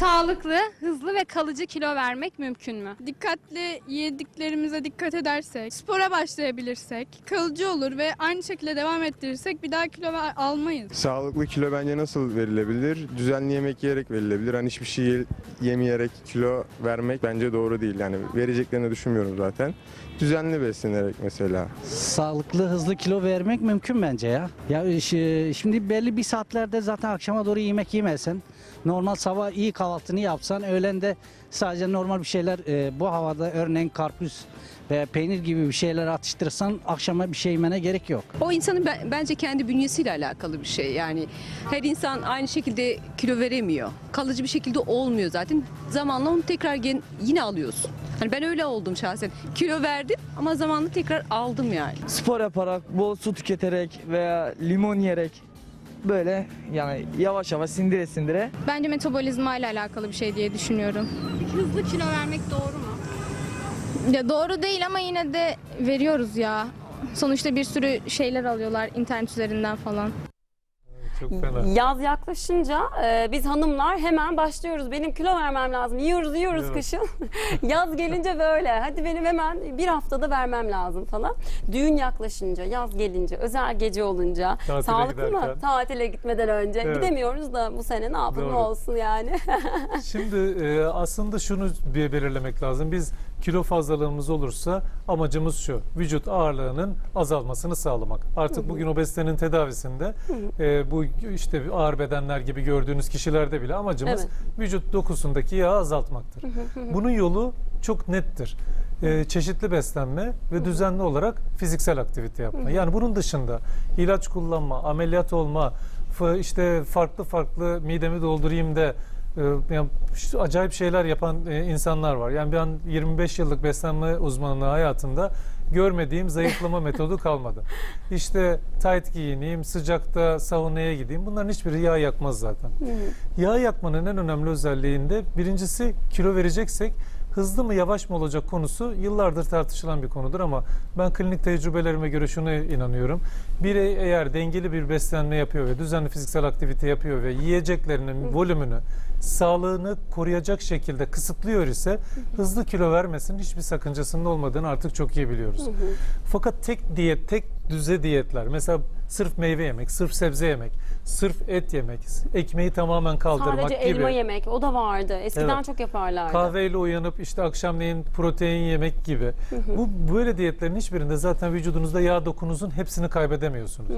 Sağlıklı, hızlı ve kalıcı kilo vermek mümkün mü? Dikkatli yediklerimize dikkat edersek, spora başlayabilirsek, kalıcı olur ve aynı şekilde devam ettirirsek bir daha kilo almayız. Sağlıklı kilo bence nasıl verilebilir? Düzenli yemek yiyerek verilebilir. Hani hiçbir şey ye- yemeyerek kilo vermek bence doğru değil. Yani vereceklerini düşünmüyorum zaten. Düzenli beslenerek mesela. Sağlıklı, hızlı kilo vermek mümkün bence ya. Ya şi- şimdi belli bir saatlerde zaten akşama doğru yemek yemezsen, normal sabah iyi kahvaltını yapsan, öğlen de sadece normal bir şeyler e, bu havada örneğin karpuz veya peynir gibi bir şeyler atıştırırsan akşama bir şey yemene gerek yok. O insanın ben- bence kendi bünyesiyle alakalı bir şey. Yani her insan aynı şekilde kilo veremiyor. Kalıcı bir şekilde olmuyor zaten. Zamanla onu tekrar gen- yine alıyorsun. Hani ben öyle oldum şahsen. Kilo verdim ama zamanla tekrar aldım yani. spor yaparak, bol su tüketerek veya limon yiyerek böyle yani yavaş yavaş sindire sindire Bence metabolizma ile alakalı bir şey diye düşünüyorum. Hızlı kilo vermek doğru mu? Ya doğru değil ama yine de veriyoruz ya. Sonuçta bir sürü şeyler alıyorlar internet üzerinden falan. Çok fena. Yaz yaklaşınca e, biz hanımlar hemen başlıyoruz. Benim kilo vermem lazım. Yiyoruz yiyoruz Evet. kışın. yaz gelince böyle. Hadi benim hemen bir haftada vermem lazım falan. Düğün yaklaşınca, yaz gelince, özel gece olunca, Tatile sağlıklı mı? giderken. Tatile gitmeden önce. Evet. Gidemiyoruz da bu sene ne yapalım Doğru. olsun yani. Şimdi e, aslında şunu bir belirlemek lazım. Biz kilo fazlalığımız olursa amacımız şu. Vücut ağırlığının azalmasını sağlamak. Artık bugün obezitenin tedavisinde e, bu işte ağır bedenler gibi gördüğünüz kişilerde bile amacımız Evet. vücut dokusundaki yağı azaltmaktır. Bunun yolu çok nettir. E, çeşitli beslenme ve düzenli olarak fiziksel aktivite yapma. Yani bunun dışında ilaç kullanma, ameliyat olma, işte farklı farklı midemi doldurayım da yani şu acayip şeyler yapan e, insanlar var. Yani ben 25 yıllık beslenme uzmanlığı hayatımda görmediğim zayıflama metodu kalmadı. İşte tight giyineyim, sıcakta saunaya gideyim. Bunların hiçbiri yağ yakmaz zaten. Yağ yakmanın en önemli özelliğinde birincisi kilo vereceksek hızlı mı yavaş mı olacak konusu yıllardır tartışılan bir konudur ama ben klinik tecrübelerime göre şuna inanıyorum. Biri eğer dengeli bir beslenme yapıyor ve düzenli fiziksel aktivite yapıyor ve yiyeceklerinin volümünü, sağlığını koruyacak şekilde kısıtlıyor ise hızlı kilo vermesinin hiçbir sakıncasının olmadığını artık çok iyi biliyoruz. Fakat tek diyet, tek düze diyetler mesela sırf meyve yemek, sırf sebze yemek, sırf et yemek, ekmeği tamamen kaldırmak Sadece gibi. elma yemek o da vardı. Eskiden Evet. çok yaparlardı. Kahveyle uyanıp işte akşamleyin protein yemek gibi. Bu böyle diyetlerin hiçbirinde zaten vücudunuzda yağ dokunuzun hepsini kaybedemiyorsunuz.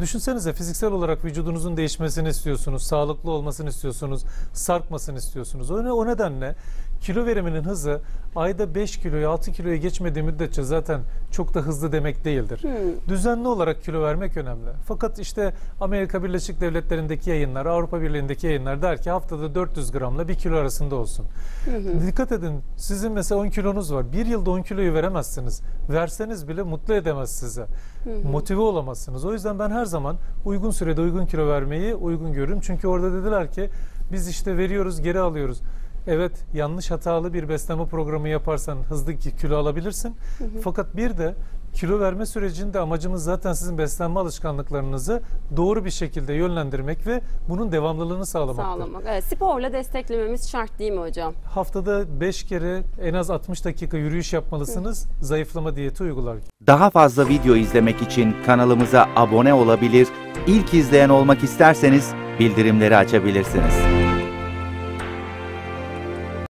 Düşünsenize fiziksel olarak vücudunuzun değişmesini istiyorsunuz, sağlıklı olmasını istiyorsunuz, sarkmasını istiyorsunuz. O, ne- o nedenle kilo veriminin hızı ayda 5 kiloyu 6 kiloya geçmediği müddetçe zaten çok da hızlı demek değildir. Düzenli olarak kilo vermek önemli. Fakat işte Amerika Birleşik Devletleri'ndeki yayınlar, Avrupa Birliği'ndeki yayınlar der ki haftada 400 gramla 1 kilo arasında olsun. Dikkat edin sizin mesela 10 kilonuz var. Bir yılda 10 kiloyu veremezsiniz. Verseniz bile mutlu edemez size. Motive olamazsınız. O yüzden ben her zaman uygun sürede uygun kilo vermeyi uygun görürüm. Çünkü orada dediler ki biz işte veriyoruz geri alıyoruz. Evet yanlış hatalı bir beslenme programı yaparsan hızlı ki- kilo alabilirsin. Fakat bir de kilo verme sürecinde amacımız zaten sizin beslenme alışkanlıklarınızı doğru bir şekilde yönlendirmek ve bunun devamlılığını sağlamaktır. Sağlamak. Evet, sporla desteklememiz şart değil mi hocam? Haftada 5 kere en az 60 dakika yürüyüş yapmalısınız zayıflama diyeti uygularken. Daha fazla video izlemek için kanalımıza abone olabilir, ilk izleyen olmak isterseniz bildirimleri açabilirsiniz.